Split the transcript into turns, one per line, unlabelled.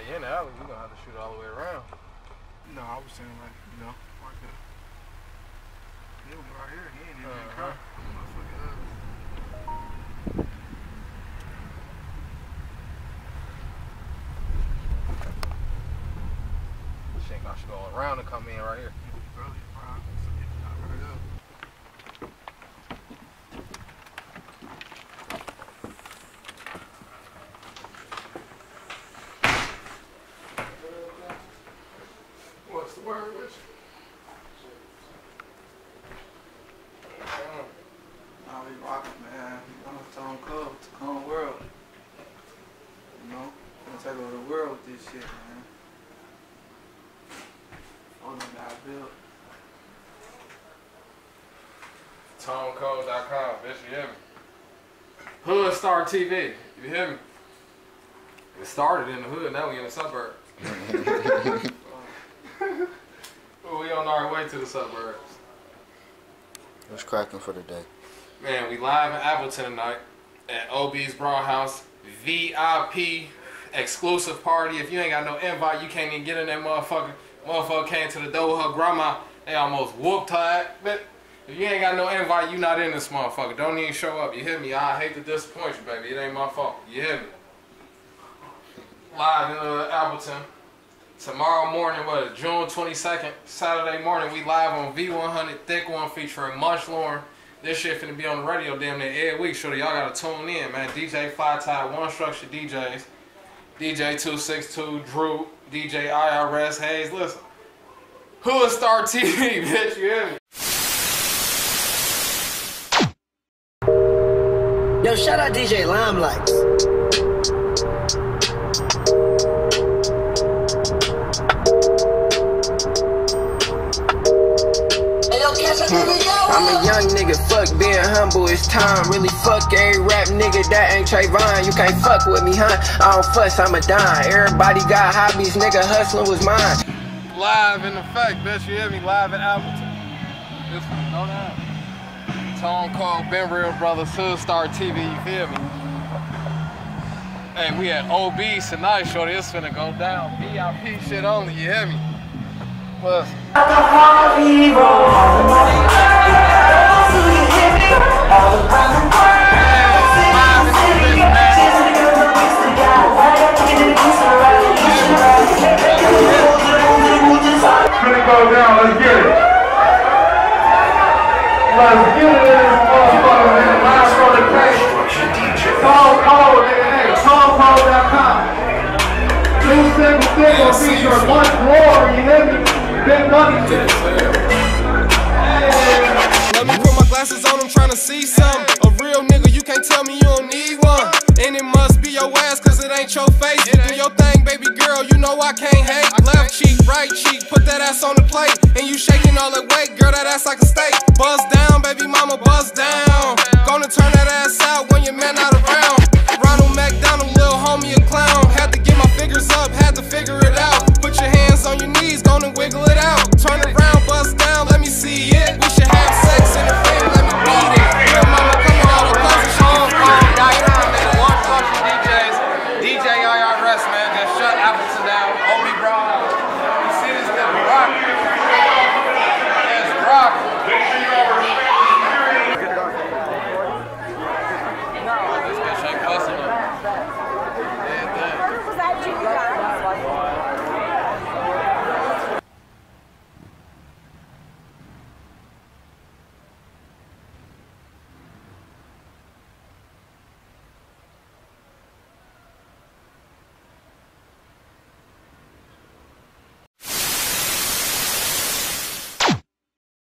Yeah, they in the alley. We're gonna have to shoot all the way around.
No, I was saying like, you know, right there. He was right here. He ain't even
Uh-huh.
uh-huh. Motherfucker, uh,
I should go around and come in right here.
early, bro. So he got right up. What's the word with you? I'll be rocking, man. I'm a Tone Cold, Tacoma World. You know, gonna take over the world with this shit, man. On the that I built.
ToneCold.com, bitch, you hear me? Hood Star TV, you hear me? It started in the hood, now we in the suburbs. we on our way to the suburbs.
What's cracking for the day?
Man, we live in Appleton tonight at OB's Brau Haus. VIP exclusive party. If you ain't got no invite, you can't even get in that motherfucker. Motherfucker came to the door her grandma. They almost whooped her. But if you ain't got no invite, you not in this motherfucker. Don't even show up. You hear me? I hate to disappoint you, baby. It ain't my fault. You hear me? Live in uh, Appleton. Tomorrow morning, what, June 22nd, Saturday morning, we live on V100 Thick One featuring Munch Lauren. This shit finna be on the radio damn near every week, so y'all gotta tune in, man. DJ Fly Tie, One Structure DJs, DJ 262, Drew, DJ IRS, Hayes, listen. Hood Star TV, bitch, you hear me?
Yo, shout out DJ Limelight. Nigga, fuck being humble, it's time. Really fuck every rap nigga that ain't Trayvon. You can't fuck with me, huh? I don't fuss, I'm a dime. Everybody got hobbies, nigga, hustling was mine.
Live in the effect, bitch, you hear me? Live in Appleton. This one, no doubt. Tone Cold Ben Real Brothers, Hood Star TV, you feel me? Hey, we at OB tonight, shorty. It's finna go down. VIP shit only, you hear me? Listen.
Your face. Do your thing, baby girl, you know I can't hate. Left cheek, right cheek, put that ass on the plate. And you shaking all that weight, girl, that ass like a steak. Buzz down, baby mama, buzz down. Gonna turn that ass out when your man not around. brought